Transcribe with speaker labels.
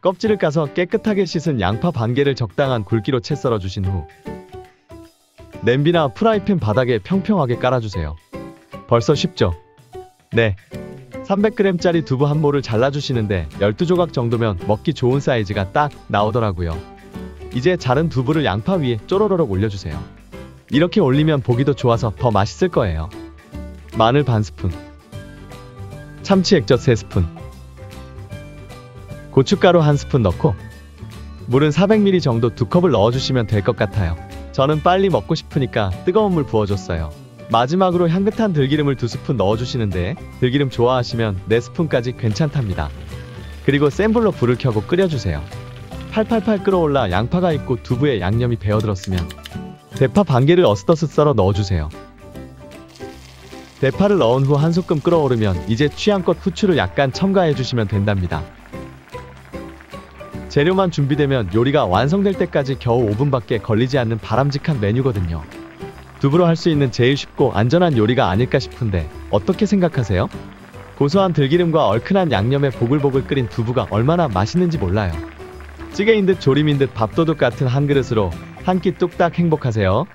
Speaker 1: 껍질을 까서 깨끗하게 씻은 양파 반 개를 적당한 굵기로 채 썰어 주신 후 냄비나 프라이팬 바닥에 평평하게 깔아주세요. 벌써 쉽죠? 네. 300g짜리 두부 한 모를 잘라주시는데 12조각 정도면 먹기 좋은 사이즈가 딱 나오더라고요. 이제 자른 두부를 양파 위에 쪼로로록 올려주세요. 이렇게 올리면 보기도 좋아서 더 맛있을 거예요. 마늘 반 스푼, 참치 액젓 3스푼, 고춧가루 한 스푼 넣고 물은 400ml 정도 두 컵을 넣어주시면 될 것 같아요. 저는 빨리 먹고 싶으니까 뜨거운 물 부어줬어요. 마지막으로 향긋한 들기름을 두 스푼 넣어주시는데 들기름 좋아하시면 4스푼까지 괜찮답니다. 그리고 센 불로 불을 켜고 끓여주세요. 팔팔팔 끓어올라 양파가 있고 두부에 양념이 배어들었으면 대파 반 개를 어슷어슷 썰어 넣어주세요. 대파를 넣은 후 한 소끔 끓어오르면 이제 취향껏 후추를 약간 첨가해 주시면 된답니다. 재료만 준비되면 요리가 완성될 때까지 겨우 5분밖에 걸리지 않는 바람직한 메뉴거든요. 두부로 할 수 있는 제일 쉽고 안전한 요리가 아닐까 싶은데 어떻게 생각하세요? 고소한 들기름과 얼큰한 양념에 보글보글 끓인 두부가 얼마나 맛있는지 몰라요. 찌개인 듯 조림인 듯 밥도둑 같은 한 그릇으로 한 끼 뚝딱 행복하세요.